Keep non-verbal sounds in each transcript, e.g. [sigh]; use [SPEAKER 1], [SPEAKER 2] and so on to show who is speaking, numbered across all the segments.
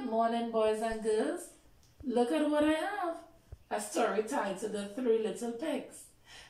[SPEAKER 1] Good morning, boys and girls. Look at what I have. A story tied to the three little pigs.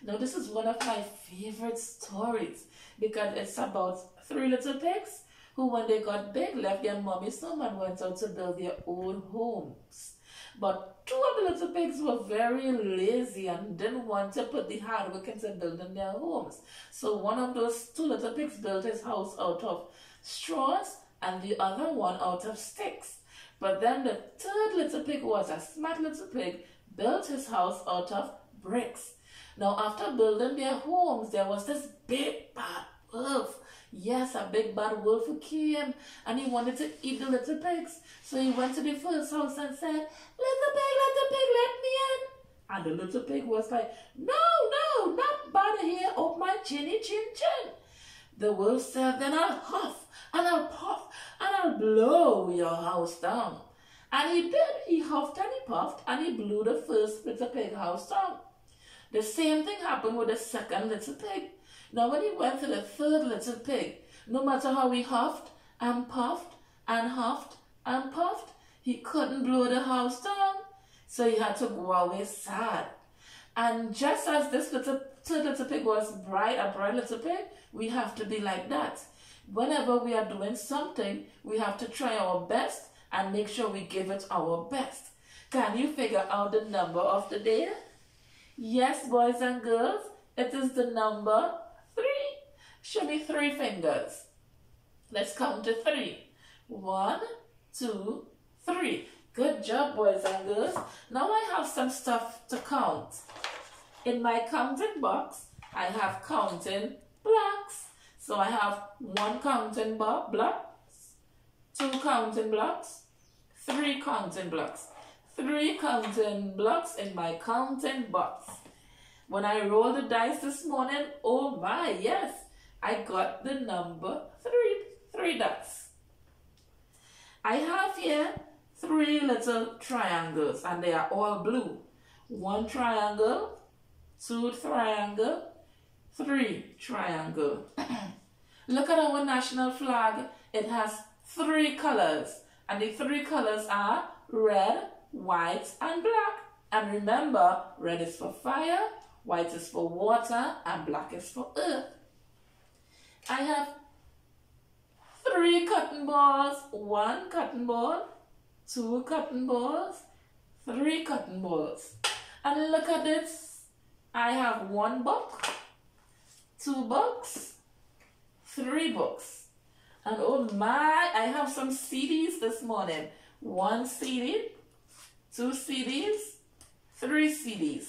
[SPEAKER 1] Now, this is one of my favorite stories because it's about three little pigs who, when they got big, left their mommy's home and went out to build their own homes. But two of the little pigs were very lazy and didn't want to put the hard work into building their homes. So one of those two little pigs built his house out of straws and the other one out of sticks. But then the third little pig was a smart little pig, built his house out of bricks. Now, after building their homes, there was this big bad wolf. Yes, a big bad wolf who came and he wanted to eat the little pigs. So he went to the first house and said, Little pig, little pig, let me in. And the little pig was like, No, no, not bother here, up my chinny chin chin. The wolf said, Then I'll huff and I'll blow your house down. And he did. He huffed and he puffed and he blew the first little pig house down. The same thing happened with the second little pig. Now when he went to the third little pig, no matter how he huffed and puffed and huffed and puffed, he couldn't blow the house down. So he had to go away sad. And just as this little third little pig was bright, a bright little pig, we have to be like that. Whenever we are doing something, we have to try our best and make sure we give it our best. Can you figure out the number of the day? Yes, boys and girls, it is the number three. Show me three fingers. Let's count to three. One, two, three. Good job, boys and girls. Now I have some stuff to count. In my counting box, I have counting blocks. So I have one counting blocks, two counting blocks, three counting blocks. Three counting blocks in my counting box. When I rolled the dice this morning, oh my, yes, I got the number three, three dots. I have here three little triangles and they are all blue. One triangle, two triangle, three triangle. [coughs] Look at our national flag. It has three colors and the three colors are red, white and black. And remember, red is for fire, white is for water, and black is for earth. I have three cotton balls, one cotton ball, two cotton balls, three cotton balls. And look at this. I have one book, two books, three books. And oh my, I have some CDs this morning. One CD, two CDs, three CDs.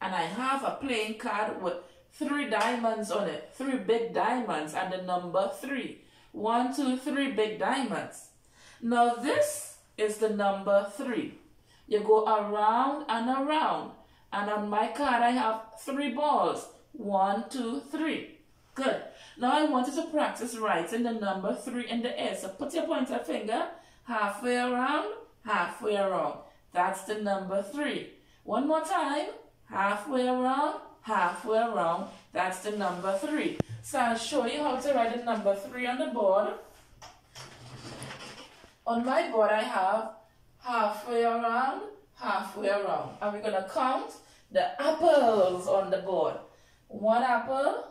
[SPEAKER 1] And I have a playing card with three diamonds on it. Three big diamonds and the number three. One, two, three big diamonds. Now this is the number three. You go around and around. And on my card I have three balls. One, two, three. Good. Now I want you to practice writing the number three in the air. So put your pointer finger halfway around, halfway around. That's the number three. One more time. Halfway around, halfway around. That's the number three. So I'll show you how to write the number three on the board. On my board I have halfway around, halfway around. And we're going to count the apples on the board. One apple,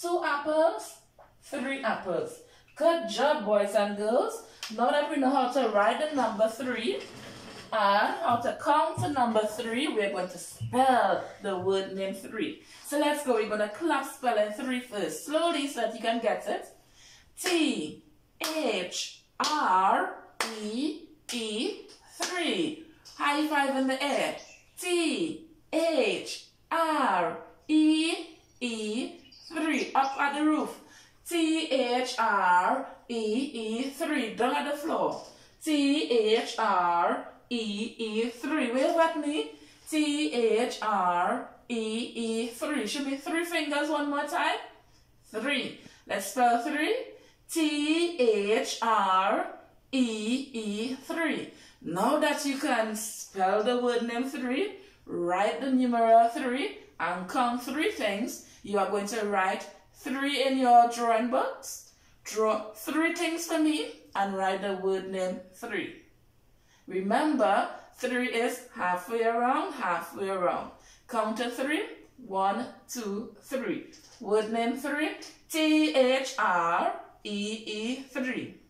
[SPEAKER 1] two apples, three apples. Good job, boys and girls. Now that we know how to write the number three and how to count to number three, we're going to spell the word name three. So let's go. We're going to clap spelling three first, slowly so that you can get it. T H R E E three. High five in the air. T H R E E Up at the roof. T H R E E three. Down at the floor. T H R E E three. Wave at me. T H R E E three. Should be three fingers one more time. Three. Let's spell three. T H R E E three. Now that you can spell the word name three, write the numeral three and count three things. You are going to write three in your drawing box. Draw three things for me and write the word name three. Remember, three is halfway around, halfway around. Count to three. One, two, three. Word name three. T H R E E three.